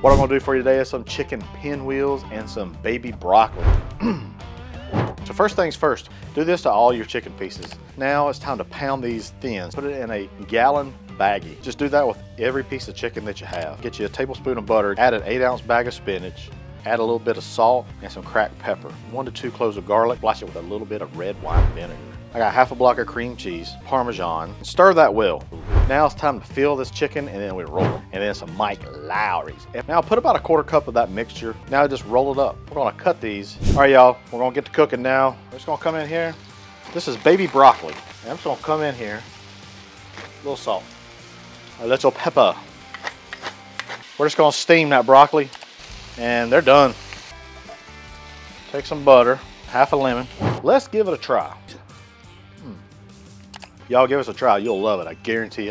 What I'm gonna do for you today is some chicken pinwheels and some baby broccoli. so first things first, do this to all your chicken pieces. Now it's time to pound these thin. Put it in a gallon baggie. Just do that with every piece of chicken that you have. Get you a tablespoon of butter, add an eight ounce bag of spinach, add a little bit of salt and some cracked pepper. One to two cloves of garlic, splash it with a little bit of red wine vinegar. I got half a block of cream cheese, Parmesan. Stir that well. Now it's time to fill this chicken and then we roll it. And then some Mike Lawry's. Now put about a quarter cup of that mixture. Now just roll it up. We're gonna cut these. All right, y'all, we're gonna get to cooking now. We're just gonna come in here. This is baby broccoli. I'm just gonna come in here. A little salt, a little pepper. We're just gonna steam that broccoli and they're done. Take some butter, half a lemon. Let's give it a try. Hmm. Y'all give us a try, you'll love it, I guarantee it.